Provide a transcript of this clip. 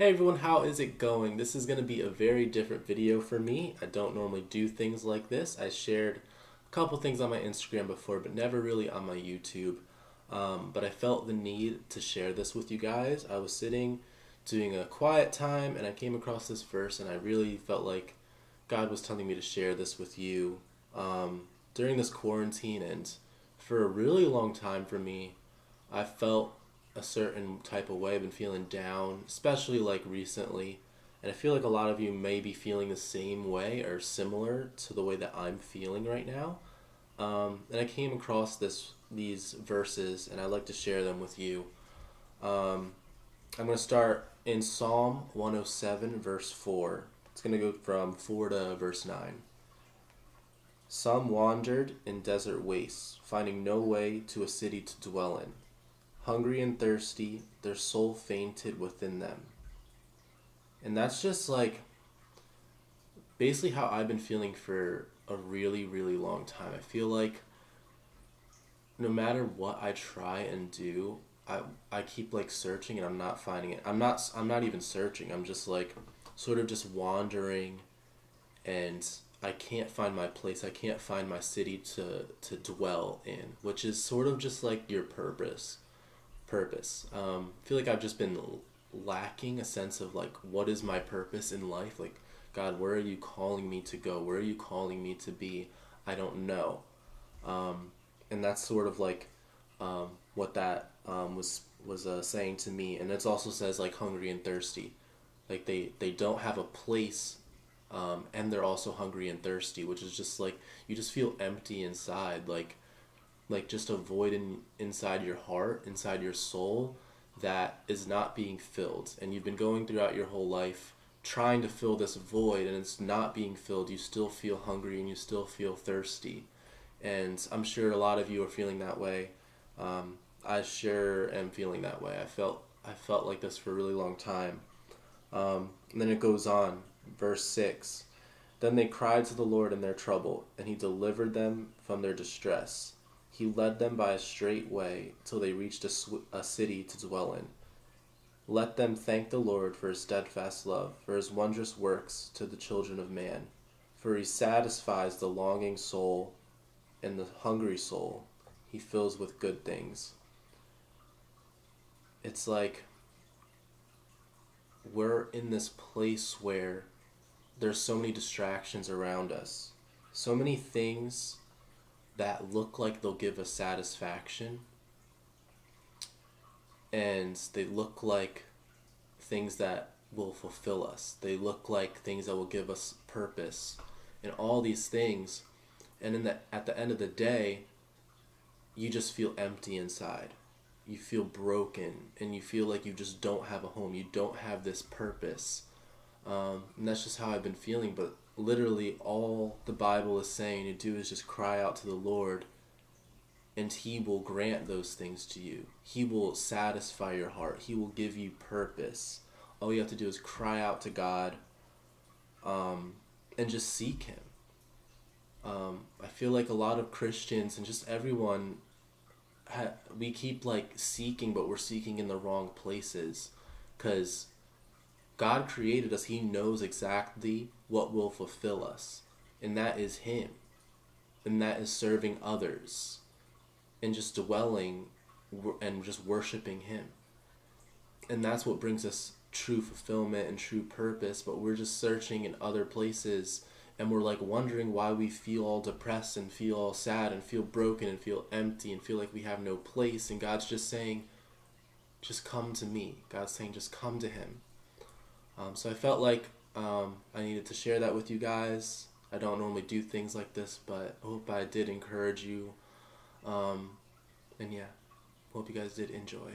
Hey everyone, how is it going? This is going to be a very different video for me. I don't normally do things like this. I shared a couple things on my Instagram before, but never really on my YouTube. Um, but I felt the need to share this with you guys. I was sitting doing a quiet time and I came across this verse and I really felt like God was telling me to share this with you um, during this quarantine. And for a really long time for me, I felt a certain type of way. I've been feeling down, especially like recently. And I feel like a lot of you may be feeling the same way or similar to the way that I'm feeling right now. Um, and I came across this these verses, and I'd like to share them with you. Um, I'm going to start in Psalm 107, verse 4. It's going to go from 4 to verse 9. Some wandered in desert wastes, finding no way to a city to dwell in. Hungry and thirsty, their soul fainted within them. And that's just like basically how I've been feeling for a really, really long time. I feel like no matter what I try and do, I I keep like searching and I'm not finding it. I'm not I'm not even searching. I'm just like sort of just wandering and I can't find my place. I can't find my city to to dwell in, which is sort of just like your purpose purpose. Um, I feel like I've just been lacking a sense of like what is my purpose in life? Like God, where are you calling me to go? Where are you calling me to be? I don't know. Um, and that's sort of like um, what that um, was was uh, saying to me. And it also says like hungry and thirsty, like they they don't have a place, um, and they're also hungry and thirsty, which is just like you just feel empty inside, like like just a void in inside your heart, inside your soul that is not being filled. And you've been going throughout your whole life trying to fill this void and it's not being filled. You still feel hungry and you still feel thirsty. And I'm sure a lot of you are feeling that way. Um, I sure am feeling that way. I felt I felt like this for a really long time. Um, and then it goes on, verse six. Then they cried to the Lord in their trouble, and He delivered them from their distress. He led them by a straight way till they reached a, sw- a city to dwell in. Let them thank the Lord for his steadfast love, for his wondrous works to the children of man. For he satisfies the longing soul, and the hungry soul he fills with good things. It's like we're in this place where there's so many distractions around us, so many things that look like they'll give us satisfaction and they look like things that will fulfill us. They look like things that will give us purpose and all these things. And in the, at the end of the day, you just feel empty inside. You feel broken and you feel like you just don't have a home. You don't have this purpose. Um, and that's just how I've been feeling. But literally all the Bible is saying to do is just cry out to the Lord and he will grant those things to you. He will satisfy your heart. He will give you purpose. All you have to do is cry out to God um, and just seek him. Um, I feel like a lot of Christians and just everyone ha- we keep like seeking but we're seeking in the wrong places cuz God created us. He knows exactly what will fulfill us, and that is Him, and that is serving others, and just dwelling and just worshiping Him. And that's what brings us true fulfillment and true purpose, but we're just searching in other places and we're like wondering why we feel all depressed and feel all sad and feel broken and feel empty and feel like we have no place and God's just saying just come to me. God's saying just come to him. Um, so I felt like um, I needed to share that with you guys. I don't normally do things like this, but I hope I did encourage you. Um, and yeah, hope you guys did enjoy.